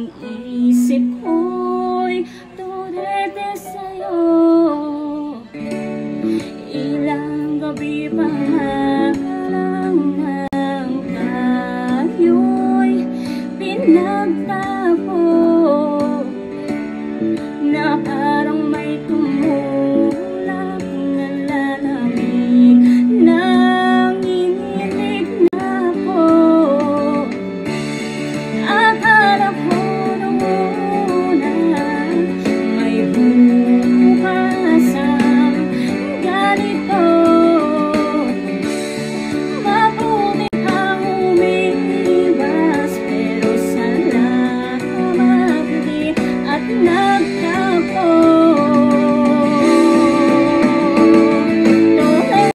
ang isip ko'y turete sa'yo. Ilang gabi pa lang nang tayo'y pinag ikaw